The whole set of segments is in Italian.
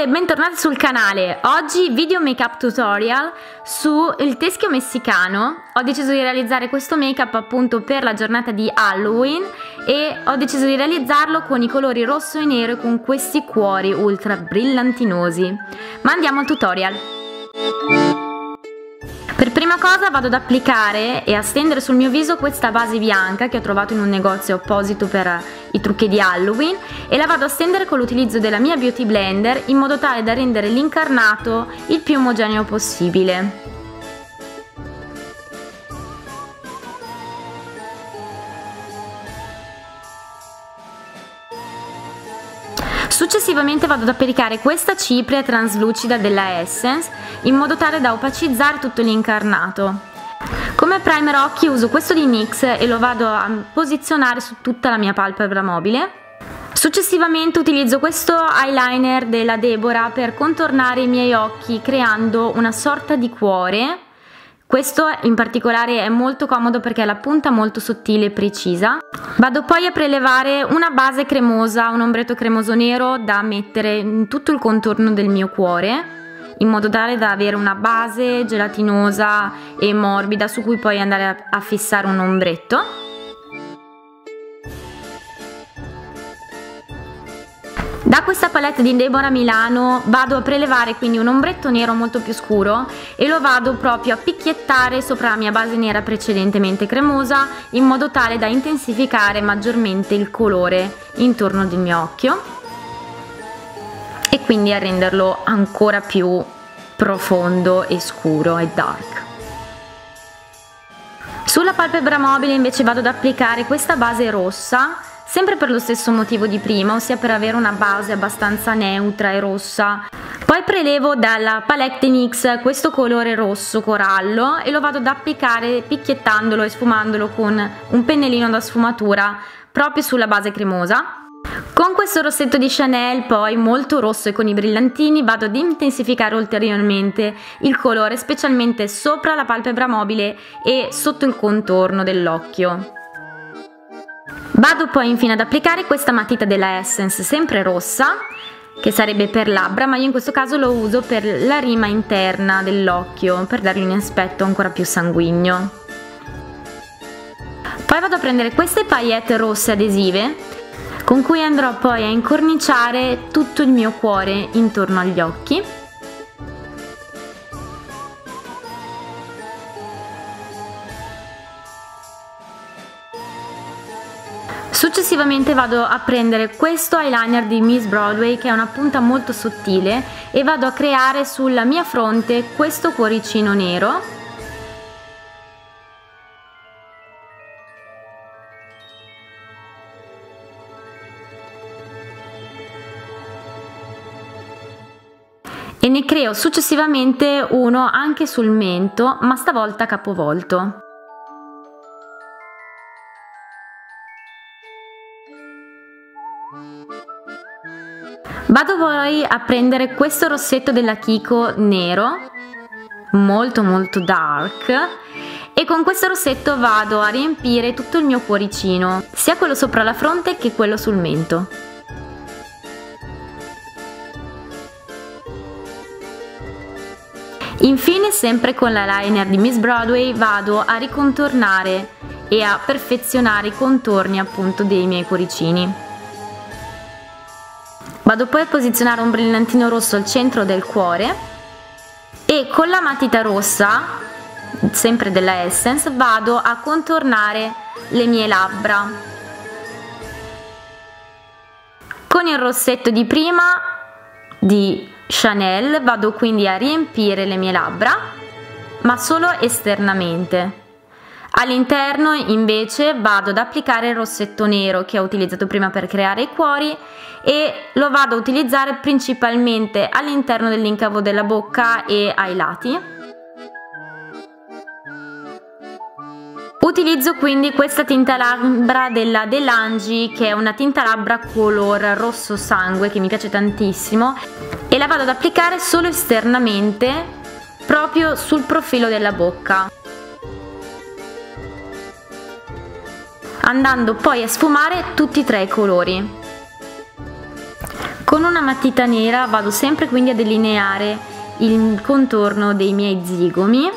tutte e bentornati sul canale. Oggi video make up tutorial sul teschio messicano. Ho deciso di realizzare questo make up appunto per la giornata di Halloween e ho deciso di realizzarlo con i colori rosso e nero e con questi cuori ultra brillantinosi. Ma andiamo al tutorial. Prima cosa vado ad applicare e a stendere sul mio viso questa base bianca che ho trovato in un negozio apposito per i trucchi di Halloween e la vado a stendere con l'utilizzo della mia Beauty Blender in modo tale da rendere l'incarnato il più omogeneo possibile. Successivamente vado ad applicare questa cipria traslucida della Essence in modo tale da opacizzare tutto l'incarnato. Come primer occhi uso questo di NYX e lo vado a posizionare su tutta la mia palpebra mobile. Successivamente utilizzo questo eyeliner della Deborah per contornare i miei occhi creando una sorta di cuore questo in particolare è molto comodo perché ha la punta molto sottile e precisa. Vado poi a prelevare una base cremosa, un ombretto cremoso nero da mettere in tutto il contorno del mio cuore in modo tale da avere una base gelatinosa e morbida su cui poi andare a, fissare un ombretto. Da questa palette di Deborah Milano vado a prelevare quindi un ombretto nero molto più scuro e lo vado proprio a picchiettare sopra la mia base nera precedentemente cremosa in modo tale da intensificare maggiormente il colore intorno del mio occhio e quindi a renderlo ancora più profondo e scuro e dark. Sulla palpebra mobile invece vado ad applicare questa base rossa sempre per lo stesso motivo di prima, ossia per avere una base abbastanza neutra e rossa. Poi prelevo dalla palette NYX questo colore rosso corallo e lo vado ad applicare picchiettandolo e sfumandolo con un pennellino da sfumatura proprio sulla base cremosa. Con questo rossetto di Chanel poi molto rosso e con i brillantini vado ad intensificare ulteriormente il colore specialmente sopra la palpebra mobile e sotto il contorno dell'occhio. Vado poi infine ad applicare questa matita della Essence sempre rossa che sarebbe per labbra ma io in questo caso lo uso per la rima interna dell'occhio per dargli un aspetto ancora più sanguigno. Poi vado a prendere queste paillette rosse adesive con cui andrò poi a incorniciare tutto il mio cuore intorno agli occhi Successivamente vado a prendere questo eyeliner di Miss Broadway che è una punta molto sottile e vado a creare sulla mia fronte questo cuoricino nero e ne creo successivamente uno anche sul mento ma stavolta capovolto. Vado poi a prendere questo rossetto della Kiko nero, molto molto dark, e con questo rossetto vado a riempire tutto il mio cuoricino, sia quello sopra la fronte che quello sul mento. Infine, sempre con la liner di Miss Broadway, vado a ricontornare e a perfezionare i contorni appunto dei miei cuoricini. Vado poi a posizionare un brillantino rosso al centro del cuore e con la matita rossa, sempre della Essence, vado a contornare le mie labbra. Con il rossetto di prima di Chanel vado quindi a riempire le mie labbra, ma solo esternamente. All'interno invece vado ad applicare il rossetto nero che ho utilizzato prima per creare i cuori e lo vado a utilizzare principalmente all'interno dell'incavo della bocca e ai lati. Utilizzo quindi questa tinta labbra della Delangi che è una tinta labbra color rosso sangue che mi piace tantissimo e la vado ad applicare solo esternamente proprio sul profilo della bocca. Andando poi a sfumare tutti e tre i colori. Con una matita nera vado sempre quindi a delineare il contorno dei miei zigomi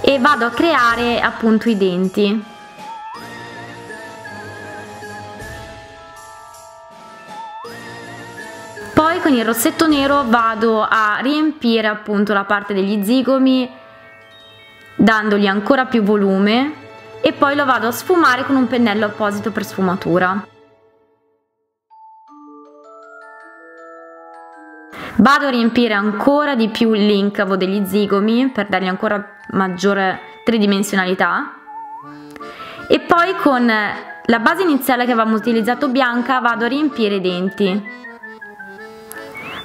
e vado a creare appunto i denti. Poi con il rossetto nero vado a riempire appunto la parte degli zigomi dandogli ancora più volume e poi lo vado a sfumare con un pennello apposito per sfumatura. Vado a riempire ancora di più l'incavo degli zigomi per dargli ancora maggiore tridimensionalità e poi con la base iniziale che avevamo utilizzato bianca vado a riempire i denti.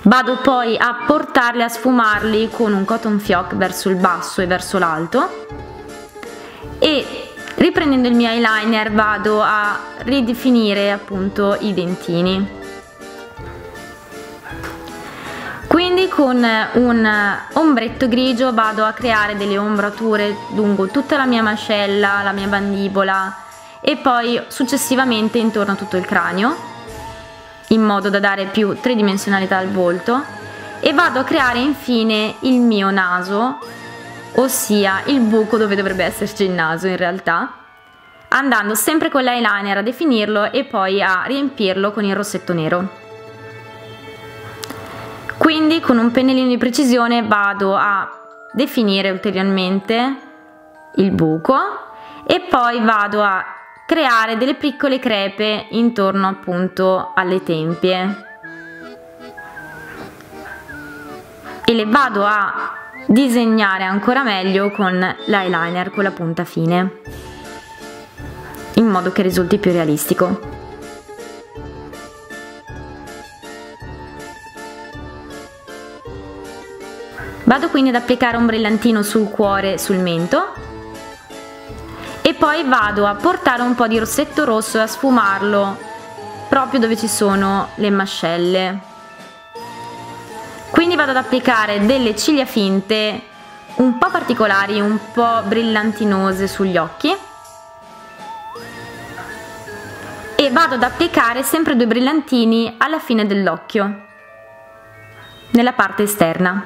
Vado poi a portarli a sfumarli con un cotton fioc verso il basso e verso l'alto riprendendo il mio eyeliner vado a ridefinire appunto i dentini. Quindi con un ombretto grigio vado a creare delle ombrature lungo tutta la mia mascella, la mia mandibola e poi successivamente intorno a tutto il cranio in modo da dare più tridimensionalità al volto e vado a creare infine il mio naso ossia il buco dove dovrebbe esserci il naso in realtà. Andando sempre con l'eyeliner a definirlo e poi a riempirlo con il rossetto nero. Quindi con un pennellino di precisione vado a definire ulteriormente il buco e poi vado a creare delle piccole crepe intorno appunto alle tempie. E le vado a disegnare ancora meglio con l'eyeliner con la punta fine in modo che risulti più realistico. Vado quindi ad applicare un brillantino sul cuore sul mento e poi vado a portare un po' di rossetto rosso e a sfumarlo proprio dove ci sono le mascelle quindi vado ad applicare delle ciglia finte un po' particolari, un po' brillantinose sugli occhi. E vado ad applicare sempre due brillantini alla fine dell'occhio nella parte esterna.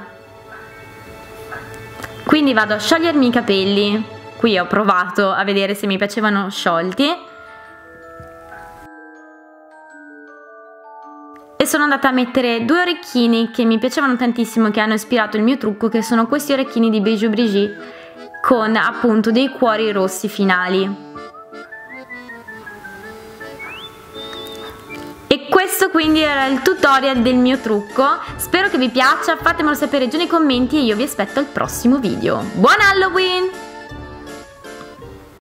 Quindi vado a sciogliermi i capelli. Qui ho provato a vedere se mi piacevano sciolti e sono andata a mettere due orecchini che mi piacevano tantissimo che hanno ispirato il mio trucco che sono questi orecchini di Bijou Brigitte con appunto dei cuori rossi finali E questo quindi era il tutorial del mio trucco, spero che vi piaccia, fatemelo sapere giù nei commenti e io vi aspetto al prossimo video. Buon Halloween!